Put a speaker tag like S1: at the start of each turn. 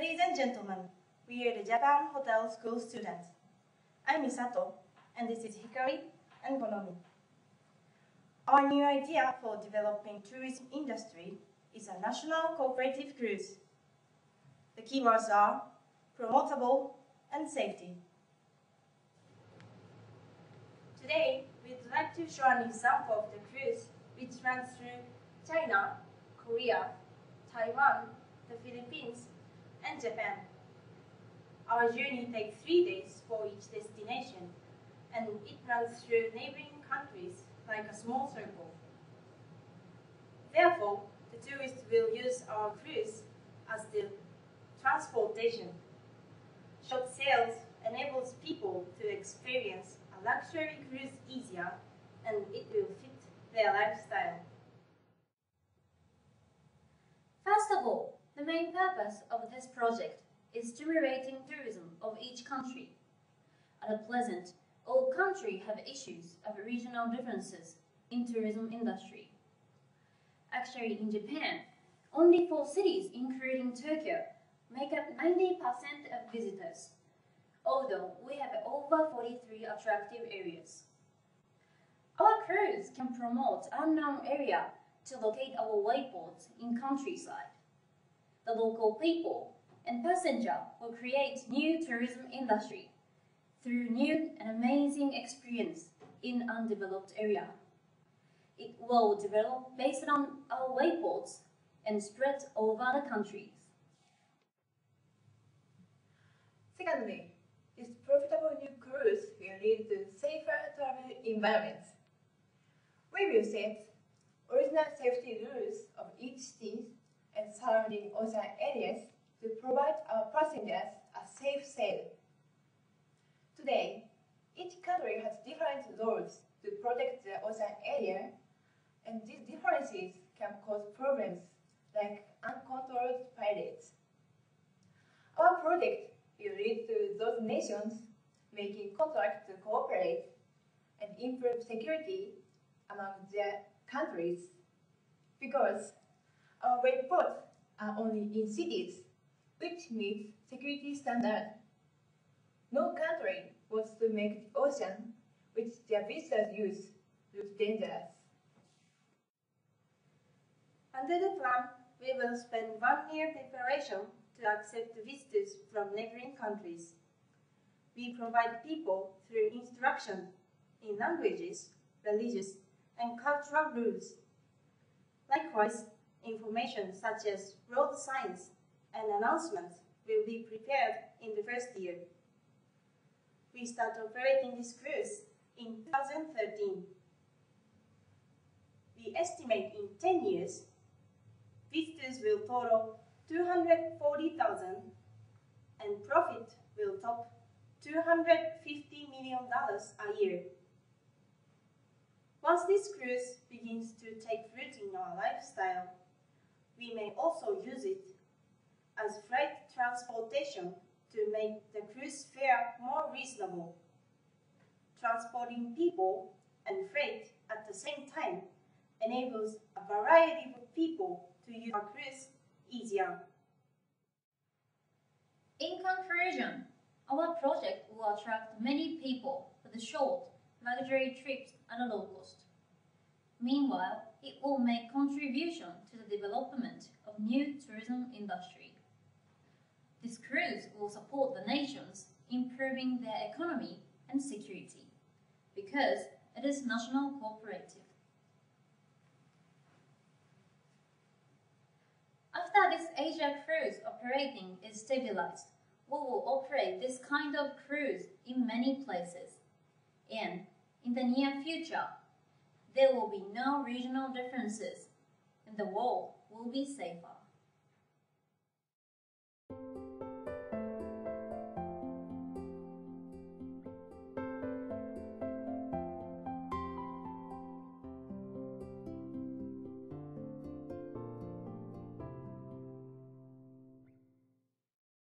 S1: Ladies and gentlemen, we are the Japan Hotel School students. I'm Misato, and this is Hikari and Konomi. Our new idea for developing tourism industry is a national cooperative cruise. The keywords are promotable and safety. Today, we'd like to show an example of the cruise which runs through China, Korea, Taiwan, the Philippines, and Japan. Our journey takes three days for each destination, and it runs through neighboring countries like a small circle. Therefore, the tourists will use our cruise as the transportation. Short sails enables people to experience a luxury cruise easier and it will fit their lifestyle.
S2: First of all, the main purpose of this project is stimulating tourism of each country. At present, all countries have issues of regional differences in tourism industry. Actually, in Japan, only four cities, including Tokyo, make up 90% of visitors, although we have over 43 attractive areas. Our cruise can promote unknown area to locate our waypoints in countryside. The local people and passenger will create new tourism industry through new and amazing experience in undeveloped area. It will develop based on our waypoints and spread over the countries.
S3: Secondly, this profitable new cruise will lead to safer travel environments. We will set original safety rules of each city surrounding ocean areas to provide our passengers a safe sail. Today, each country has different laws to protect the ocean area, and these differences can cause problems like uncontrolled pirates. Our project will lead to those nations making contracts to cooperate and improve security among their countries because our waypoints are only in cities which meet security standards. No country wants to make the ocean which their visitors use look dangerous.
S1: Under the plan, we will spend one year preparation to accept visitors from neighboring countries. We provide people through instruction in languages, religious, and cultural rules. Likewise, information such as road signs and announcements will be prepared in the first year. We start operating this cruise in 2013. We estimate in 10 years, visitors will total 240,000 and profit will top $250 million a year. Once this cruise begins to take root in our lifestyle, we may also use it as freight transportation to make the cruise fare more reasonable. Transporting people and freight at the same time enables a variety of people to use our cruise easier.
S2: In conclusion, our project will attract many people for the short, luxury trips at a low cost. Meanwhile, it will make contribution to the development of new tourism industry. This cruise will support the nations improving their economy and security because it is national cooperative. After this Asia cruise operating is stabilized, we will operate this kind of cruise in many places. And in the near future, there will be no regional differences and the world will be safer.